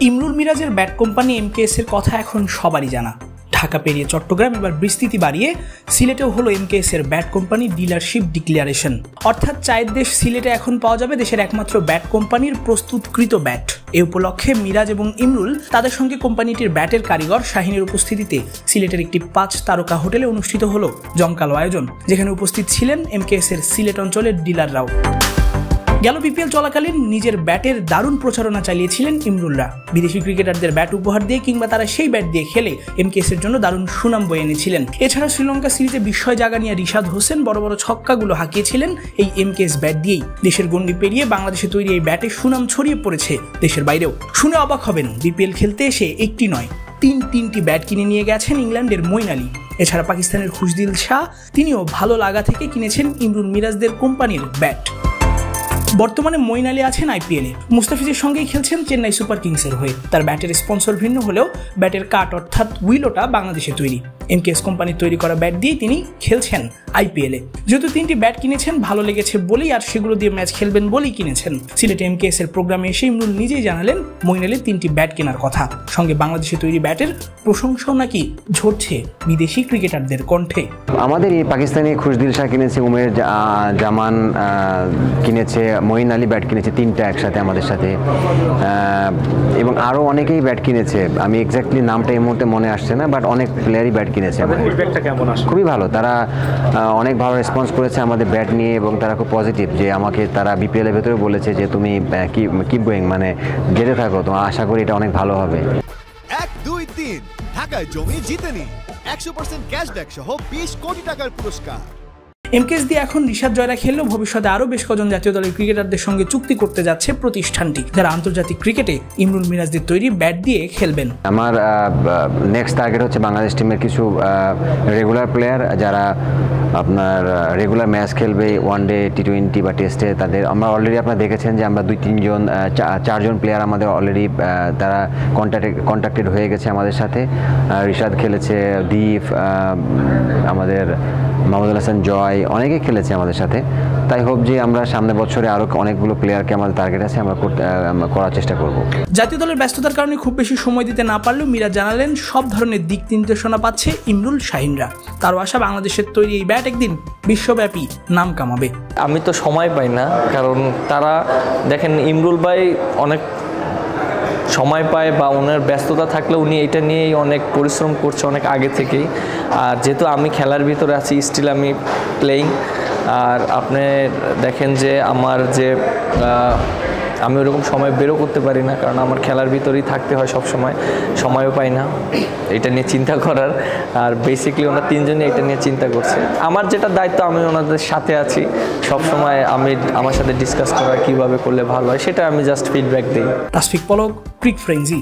ইমরুল মিরাজের bat company MKS এর কথা এখন সবারই জানা। ঢাকা পেরিয়ে চট্টগ্রাম এবার বিস্তৃতি বাড়িয়ে সিলেটেও হলো এমকেএস এর ব্যাট কোম্পানি ডিলারশিপ ডিক্লারেশন। অর্থাৎ চায়ের দেশ সিলেটে এখন পাওয়া যাবে দেশের একমাত্র ব্যাট কোম্পানির প্রস্তুতকৃত ব্যাট। এ উপলক্ষে মিরাজ এবং ইমরুল তাদের সঙ্গে কোম্পানিটির ব্যাটের কারিগর শাহিনের উপস্থিতিতে সিলেটের একটি পাঁচ তারকা হোটেলে অনুষ্ঠিত হলো জমকালো আয়োজন, যেখানে উপস্থিত ছিলেন এমকেএস এর সিলেট অঞ্চলের ডিলাররাও। গেল বিপিএল চলাকালীন নিজের ব্যাটের দারুণ প্রচারণা চালিয়েছিলেন ইমরুলরা। বিদেশি ক্রিকেটারদের ব্যাট উপহার দিয়ে কিংবা তারা সেই ব্যাট দিয়ে খেলে এমকেএস এর জন্য দারুণ সুনাম বয়ে এনেছিলেন। এছাড়া শ্রীলঙ্কা সিরিজে বিস্ময় জাগা নিয়ে রিশাদ হোসেন বড় বড় ছক্কাগুলো হাঁকিয়েছিলেন এই এমকেএস ব্যাট দিয়েই। দেশের গণ্ডি পেরিয়ে বাংলাদেশে তৈরি এই ব্যাটের সুনাম ছড়িয়ে পড়েছে দেশের বাইরেও। শুনে অবাক হবেন, বিপিএল খেলতে এসে একটি নয়, তিন তিনটি ব্যাট কিনে নিয়ে গেছেন ইংল্যান্ডের মইন আলী এছাড়া পাকিস্তানের খুশদিল শাহ, তিনিও ভালো লাগা থেকে কিনেছেন ইমরুল মিরাজদের কোম্পানির ব্যাট। বর্তমানে মইন আলী আছেন আইপিএলে। মুস্তাফিজের সঙ্গেই খেলছেন চেন্নাই সুপার কিংসের হয়ে। তার ব্যাটের স্পন্সর ভিন্ন হলেও ব্যাটের কাট অর্থাৎ উইলোটা বাংলাদেশে তৈরি। এমকেএস কোম্পানির তৈরি করা ব্যাট দিয়েই তিনি খেলছেন আইপিএলে যেহেতু তিনটি ব্যাট কিনেছেন, ভালো লেগেছে বলেই আর সেগুলো দিয়ে ম্যাচ খেলবেন বলেই কিনেছেন। সিলেট সিলেটে এমকেএস এর প্রোগ্রামে এসে ইমরুল নিজেই জানালেন মইন আলীর তিনটি ব্যাট কেনার কথা। সঙ্গে বাংলাদেশে তৈরি ব্যাটের প্রশংসাও নাকি ঝরছে বিদেশি ক্রিকেটারদের কণ্ঠে। আমাদের এই পাকিস্তানি খুশদিল শাহ কিনেছে, উমের জামান কিনেছে মঈন আলী ব্যাট কিনেছে তিনটা একসাথে আমাদের সাথে। আরও অনেকেই ব্যাট কিনেছে। আমি এক্স্যাক্টলি নামটা এই মুহূর্তে মনে আসছে না বাট অনেক প্লেয়ারই ব্যাট কিনেছে খুবই ভালো। তারা অনেক ভালো রেসপন্স করেছে আমাদের ব্যাট নিয়ে এবং তারা খুব পজিটিভ যে আমাকে তারা বিপিএলের ভেতরে বলেছে যে তুমি কিপ গোয়িং মানে যেতে থাকো। তোমার আশা করি এটা অনেক ভালো হবে। এক দুই তিন। ঢাকায় জমি জিতে নিন একশো পার্সেন্ট ক্যাশব্যাক সহ বিশ কোটি টাকার পুরস্কার। এমকেএস দিয়ে এখন রিশাদ জয়রা খেললেও ভবিষ্যতে আরও বেশ কজন জাতীয় দলের ক্রিকেটারদের সঙ্গে চুক্তি করতে যাচ্ছে প্রতিষ্ঠানটি, যারা আন্তর্জাতিক ক্রিকেটে ইমরুল মিরাজদের তৈরি ব্যাট দিয়ে খেলবেন। আমার নেক্সট টার্গেট হচ্ছে বাংলাদেশ টিমের কিছু রেগুলার প্লেয়ার যারা আপনার রেগুলার ম্যাচ খেলবে ওয়ান ডে টি টোয়েন্টি বা টেস্টে তাদের, আমরা অলরেডি আপনারা দেখেছেন যে আমরা দুই, তিনজন চারজন প্লেয়ার আমাদের অলরেডি তারা কন্ট্যাক্টে কন্ট্যাক্টেড হয়ে গেছে আমাদের সাথে। রিশাদ খেলেছে, দীপ আমাদের মাহমুদুল হাসান জয় অনেকে খেলেছে আমাদের সাথে। তাই হোপ যে আমরা সামনে বছরে আরও অনেকগুলো প্লেয়ারকে আমাদের টার্গেট আছে আমরা করতে- আমরা করার চেষ্টা করব। জাতীয় দলের ব্যস্ততার কারণে খুব বেশি সময় দিতে না পারলেও মিরাজ জানালেন সব ধরনের দিক নির্দেশনা পাচ্ছে ইমরুল শাহিনরা। তারও আশা বাংলাদেশের তৈরি এই ব্যাট একদিন বিশ্বব্যাপী নাম কামাবে। আমি তো সময় পাই না কারণ তারা দেখেন ইমরুল ভাই অনেক সময় পায় বা ওনার ব্যস্ততা থাকলে উনি এটা নিয়েই অনেক পরিশ্রম করছে অনেক আগে থেকেই। আর যেহেতু আমি খেলার ভিতরে আছি স্টিল আমি প্লেয়িং আর আপনি দেখেন যে আমার যে আমি ওরকম সময় বেরো করতে পারি না, কারণ আমার খেলার ভিতরেই থাকতে হয় সব সময় সময়ও পাই না। এটা নিয়ে চিন্তা করার, আর বেসিকলি ওনার তিনজনই এটা নিয়ে চিন্তা করছে। আমার যেটা দায়িত্ব, আমি ওনাদের সাথে আছি। সব সময় আমি আমার সাথে ডিসকাস করা, কীভাবে করলে ভালো হয়, সেটা আমি জাস্ট ফিডব্যাক দিই। Tasfiq Palak, Cric Frenzy.